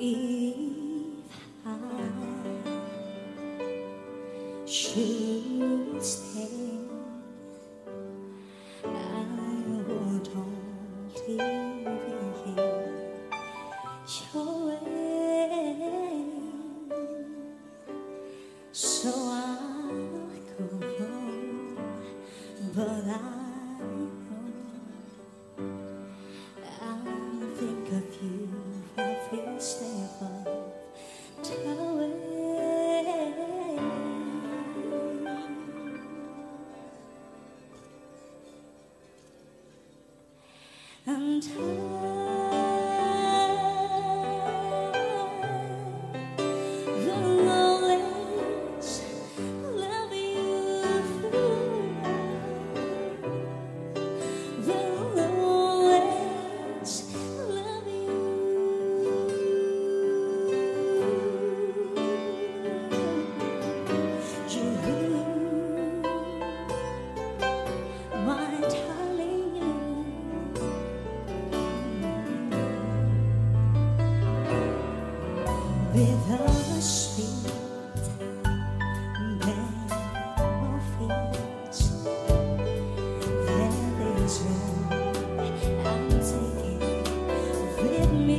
if I should stay, I would only be your. So I'll go home, but I And I With a sweet memories, taking with me.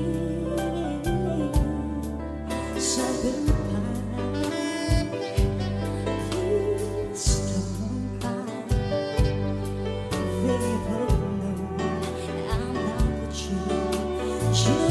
So please don't know I'm not what you,